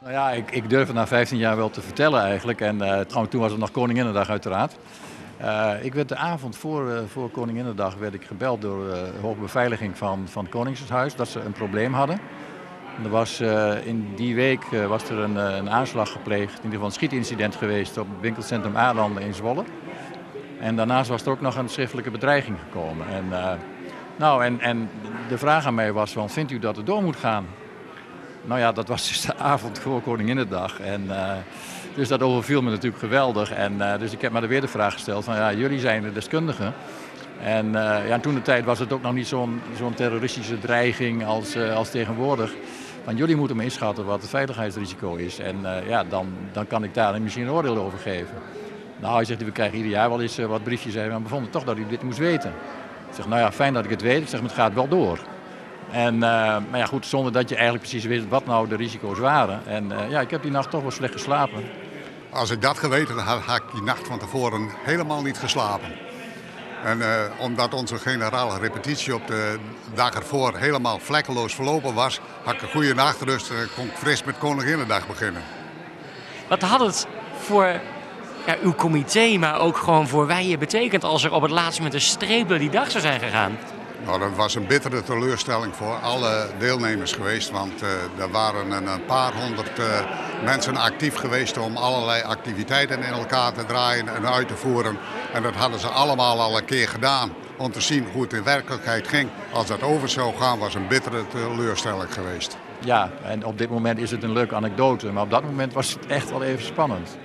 Nou ja, ik, ik durf het na 15 jaar wel te vertellen eigenlijk. En uh, toen was het nog Koninginnedag uiteraard. Uh, ik werd de avond voor, uh, voor Koninginnedag werd ik gebeld door de hoogbeveiliging van, van het Koningshuis dat ze een probleem hadden. Er was, in die week was er een, een, aanslag gepleegd, in ieder geval een schietincident geweest op het winkelcentrum Aarlanden in Zwolle. En daarnaast was er ook nog een schriftelijke bedreiging gekomen. En, nou, en, en de vraag aan mij was, van, vindt u dat het door moet gaan? Nou ja, dat was dus de avond voor Koninginnedag. En, uh, dus dat overviel me natuurlijk geweldig. En, uh, dus ik heb me weer de vraag gesteld van ja, jullie zijn de deskundigen. En, uh, ja, en toen de tijd was het ook nog niet zo'n zo'n terroristische dreiging als, als tegenwoordig. Van jullie moeten me inschatten wat het veiligheidsrisico is. En ja, dan, dan kan ik daar misschien een oordeel over geven. Nou, hij zegt, we krijgen ieder jaar wel eens wat briefjes. Maar we vonden toch dat u dit moest weten. Ik zeg, nou ja, fijn dat ik het weet. Ik zeg, maar het gaat wel door. En, uh, maar ja, goed, zonder dat je eigenlijk precies wist wat nou de risico's waren. En uh, ja, ik heb die nacht toch wel slecht geslapen. Als ik dat geweten had, had ik die nacht van tevoren helemaal niet geslapen. En uh, omdat onze generale repetitie op de dag ervoor helemaal vlekkeloos verlopen was, had ik een goede nachtrust en kon ik fris met Koninginnedag beginnen. Wat had het voor ja, uw comité, maar ook gewoon voor wij je betekend als er op het laatste moment een streep door die dag zou zijn gegaan? Nou, dat was een bittere teleurstelling voor alle deelnemers geweest. Want uh, er waren een, paar honderd uh, mensen actief geweest om allerlei activiteiten in elkaar te draaien en uit te voeren. En dat hadden ze allemaal al een keer gedaan. Om te zien hoe het in werkelijkheid ging. Als dat over zou gaan, was een bittere teleurstelling geweest. Ja, en op dit moment is het een leuke anekdote. Maar op dat moment was het echt wel even spannend.